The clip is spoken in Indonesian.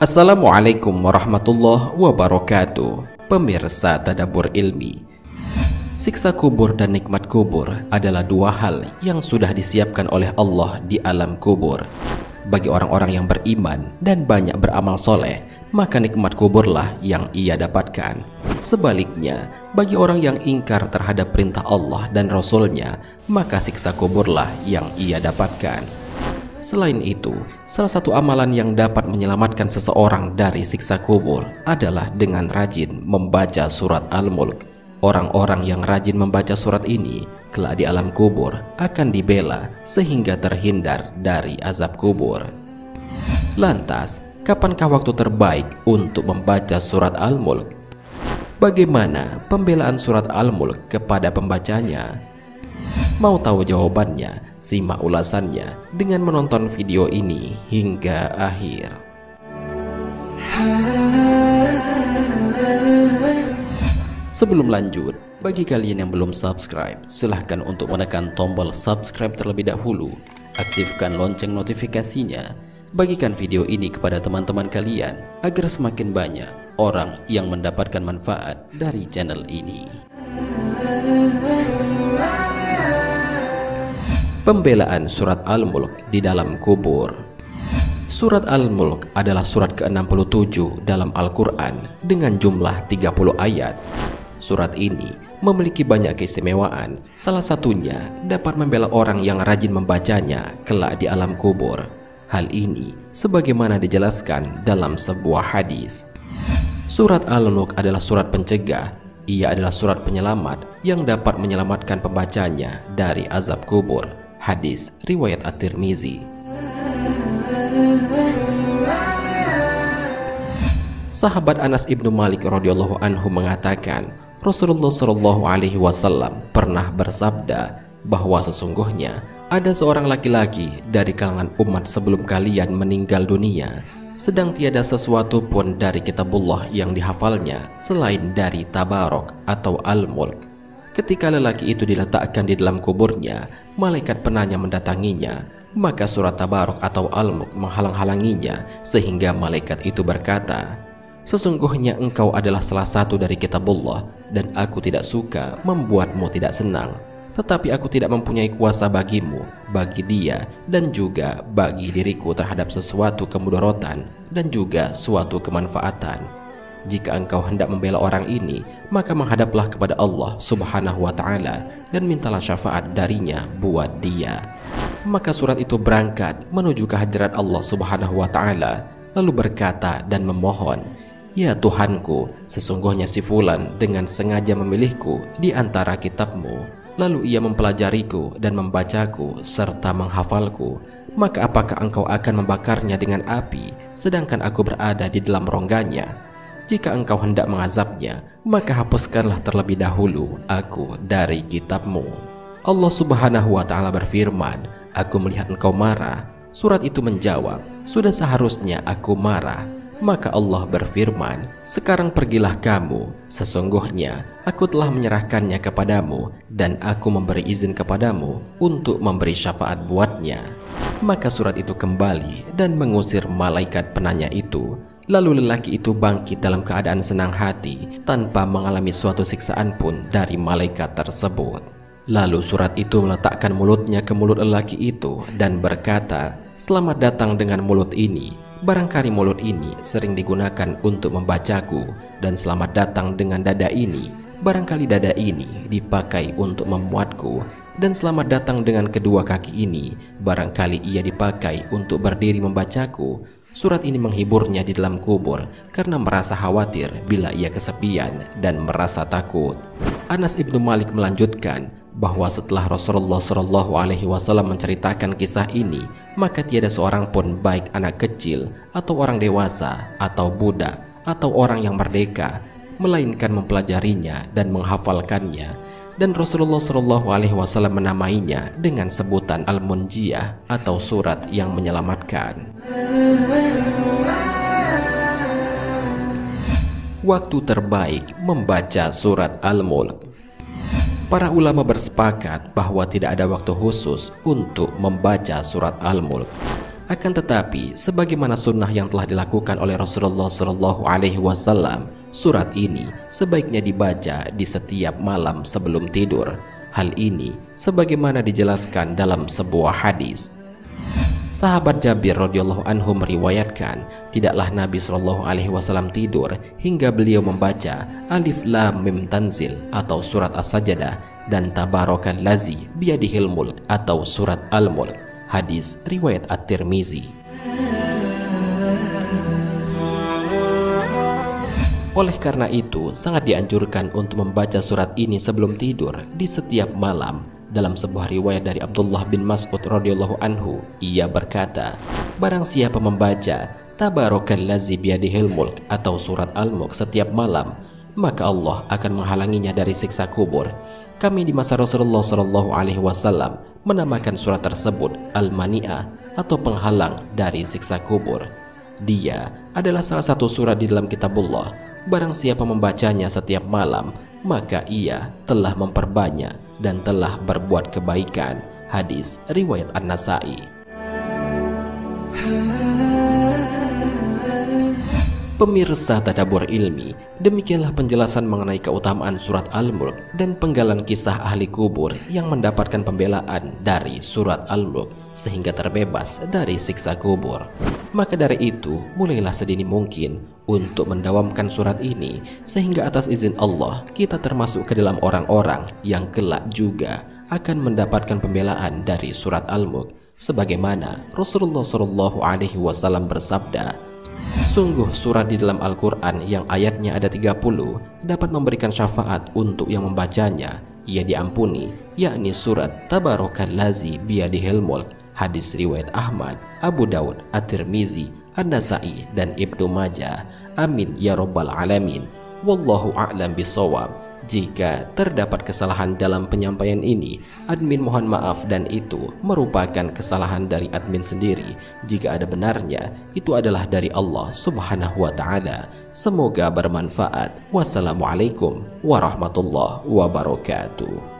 Assalamualaikum warahmatullahi wabarakatuh. Pemirsa Tadabur Ilmi. Siksa kubur dan nikmat kubur adalah dua hal yang sudah disiapkan oleh Allah di alam kubur. Bagi orang-orang yang beriman dan banyak beramal soleh Maka nikmat kuburlah yang ia dapatkan. Sebaliknya, bagi orang yang ingkar terhadap perintah Allah dan Rasulnya Maka siksa kuburlah yang ia dapatkan Selain itu, salah satu amalan yang dapat menyelamatkan seseorang dari siksa kubur adalah dengan rajin membaca surat Al-Mulk. Orang-orang yang rajin membaca surat ini kelak di alam kubur akan dibela sehingga terhindar dari azab kubur. Lantas, kapankah waktu terbaik untuk membaca surat Al-Mulk? Bagaimana pembelaan surat Al-Mulk kepada pembacanya? Mau tahu jawabannya? Simak ulasannya dengan menonton video ini hingga akhir. Sebelum lanjut, bagi kalian yang belum subscribe, silahkan untuk menekan tombol subscribe terlebih dahulu. Aktifkan lonceng notifikasinya. Bagikan video ini kepada teman-teman kalian agar semakin banyak orang yang mendapatkan manfaat dari channel ini. Pembelaan Surat Al-Mulk di dalam kubur Surat Al-Mulk adalah surat ke-67 dalam Al-Quran dengan jumlah 30 ayat. Surat ini memiliki banyak keistimewaan, salah satunya dapat membela orang yang rajin membacanya kelak di alam kubur. Hal ini sebagaimana dijelaskan dalam sebuah hadis. Surat Al-Mulk adalah surat pencegah ia adalah surat penyelamat yang dapat menyelamatkan pembacanya dari azab kubur. Hadis riwayat At-Tirmizi. Sahabat Anas ibnu Malik radhiyallahu anhu mengatakan, Rasulullah shallallahu alaihi wasallam pernah bersabda bahwa sesungguhnya ada seorang laki-laki dari kalangan umat sebelum kalian meninggal dunia sedang tiada sesuatu pun dari kitabullah yang dihafalnya selain dari Tabarok atau Al-Mulk Ketika lelaki itu diletakkan di dalam kuburnya, malaikat penanya mendatanginya, maka surat Tabarok atau Al-Mulk menghalang-halanginya sehingga malaikat itu berkata, Sesungguhnya engkau adalah salah satu dari kitabullah dan aku tidak suka membuatmu tidak senang. Tetapi aku tidak mempunyai kuasa bagimu, bagi dia, dan juga bagi diriku terhadap sesuatu kemudaratan dan juga suatu kemanfaatan. Jika engkau hendak membela orang ini, maka menghadaplah kepada Allah Subhanahu wa taala dan mintalah syafaat darinya buat dia. Maka surat itu berangkat menuju kehadirat Allah Subhanahu wa taala lalu berkata dan memohon, "Ya Tuhanku, sesungguhnya si fulan dengan sengaja memilihku di antara kitabmu." Lalu ia mempelajariku dan membacaku serta menghafalku. Maka apakah engkau akan membakarnya dengan api sedangkan aku berada di dalam rongganya? Jika engkau hendak mengazabnya, maka hapuskanlah terlebih dahulu aku dari kitabmu. Allah subhanahu wa ta'ala berfirman, Aku melihat engkau marah. Surat itu menjawab, Sudah seharusnya aku marah. Maka Allah berfirman, Sekarang pergilah kamu, sesungguhnya aku telah menyerahkannya kepadamu dan aku memberi izin kepadamu untuk memberi syafaat buatnya. Maka surat itu kembali dan mengusir malaikat penanya itu Lalu lelaki itu bangkit dalam keadaan senang hati tanpa mengalami suatu siksaan pun dari malaikat tersebut. Lalu surat itu meletakkan mulutnya ke mulut lelaki itu dan berkata, Selamat datang dengan mulut ini. Barangkali mulut ini sering digunakan untuk membacaku dan selamat datang dengan dada ini. Barangkali dada ini dipakai untuk memuatku dan selamat datang dengan kedua kaki ini. Barangkali ia dipakai untuk berdiri membacaku Surat ini menghiburnya di dalam kubur karena merasa khawatir bila ia kesepian dan merasa takut. Anas ibnu Malik melanjutkan bahwa setelah Rasulullah Shallallahu Alaihi Wasallam menceritakan kisah ini, maka tiada seorang pun baik anak kecil atau orang dewasa atau budak atau orang yang merdeka, melainkan mempelajarinya dan menghafalkannya dan Rasulullah Shallallahu Alaihi Wasallam menamainya dengan sebutan Al-Munjiyah atau surat yang menyelamatkan. Waktu terbaik membaca surat Al-Mulk Para ulama bersepakat bahwa tidak ada waktu khusus untuk membaca surat Al-Mulk. Akan tetapi, sebagaimana sunnah yang telah dilakukan oleh Rasulullah Shallallahu Alaihi Wasallam, surat ini sebaiknya dibaca di setiap malam sebelum tidur. Hal ini sebagaimana dijelaskan dalam sebuah hadis. Sahabat Jabir radhiyallahu anhu meriwayatkan, tidaklah Nabi Shallallahu alaihi wasallam tidur hingga beliau membaca Alif Lam Mim Tanzil atau surat As-Sajdah dan Tabarakal Lazi biyadihil mulk atau surat Al-Mulk. Hadis riwayat At-Tirmizi. Oleh karena itu, sangat dianjurkan untuk membaca surat ini sebelum tidur di setiap malam. Dalam sebuah riwayat dari Abdullah bin Mas'ud radhiyallahu anhu, ia berkata, "Barang siapa membaca Tabarakallazi biyadihil mulk atau surat Al-Mulk setiap malam, maka Allah akan menghalanginya dari siksa kubur." Kami di masa Rasulullah Shallallahu alaihi wasallam menamakan surat tersebut Al-Mani'ah atau penghalang dari siksa kubur. Dia adalah salah satu surat di dalam kitabullah. Barang siapa membacanya setiap malam, maka ia telah memperbanyak dan telah berbuat kebaikan. Hadis riwayat An-Nasai. Pemirsa Tadabur Ilmi, demikianlah penjelasan mengenai keutamaan surat Al-Mulk dan penggalan kisah ahli kubur yang mendapatkan pembelaan dari surat Al-Mulk sehingga terbebas dari siksa kubur. Maka dari itu, mulailah sedini mungkin untuk mendawamkan surat ini sehingga atas izin Allah kita termasuk ke dalam orang-orang yang kelak juga akan mendapatkan pembelaan dari surat Al-Mulk sebagaimana Rasulullah Shallallahu alaihi wasallam bersabda Sungguh surat di dalam Al-Quran yang ayatnya ada 30 dapat memberikan syafaat untuk yang membacanya. Ia diampuni, yakni surat Tabarakallazi biyadihil mulk. Hadis riwayat Ahmad, Abu Daud, At-Tirmizi, An-Nasai, dan Ibnu Majah. Amin ya Rabbal Alamin. Wallahu a'lam bisawab. Jika terdapat kesalahan dalam penyampaian ini, admin mohon maaf dan itu merupakan kesalahan dari admin sendiri. Jika ada benarnya, itu adalah dari Allah Subhanahu wa taala. Semoga bermanfaat. Wassalamualaikum warahmatullahi wabarakatuh.